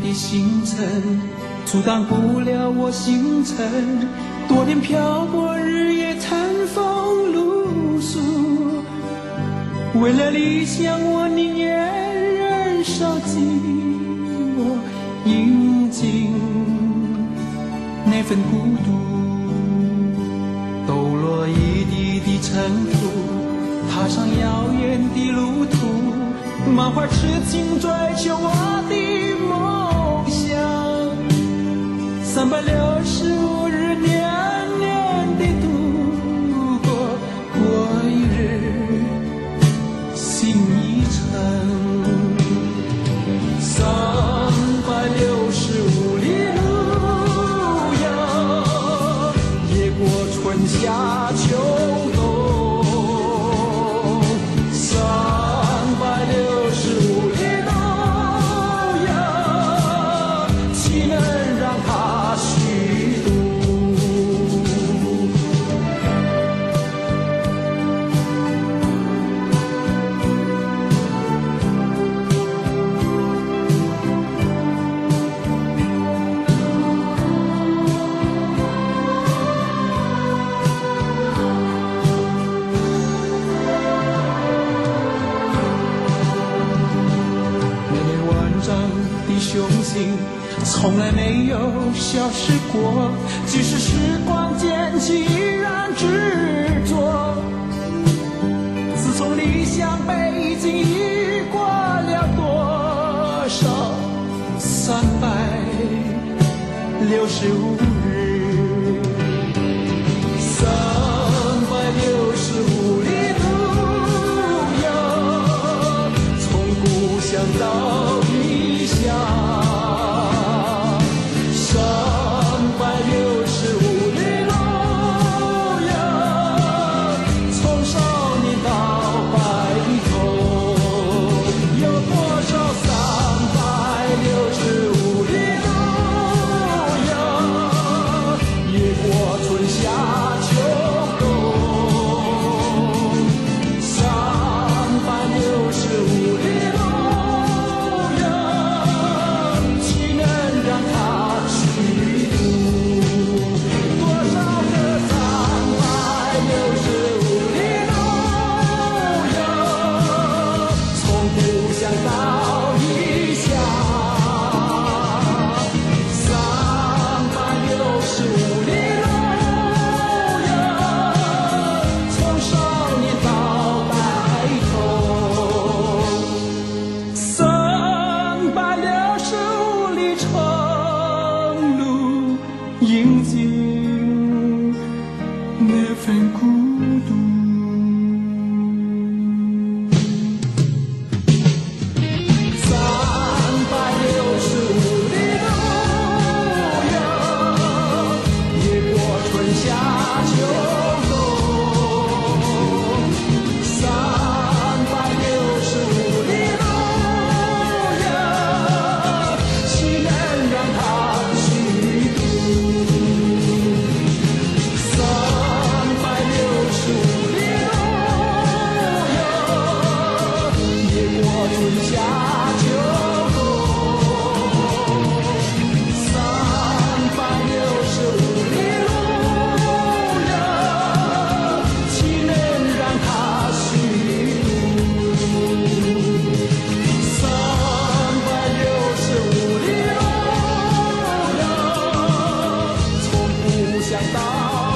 的星辰，阻挡不了我星辰。多年漂泊，日夜餐风露宿，为了理想，我宁愿燃烧寂寞，饮尽那份孤独。抖落一地的尘土，踏上遥远的路途，满怀痴情追求我的三百六十五日，年星星从来没有消失过，即使时光渐去，依然执着。自从离乡北京，已过了多少三百六十五日？三百六十五里路遥，从故乡到。想到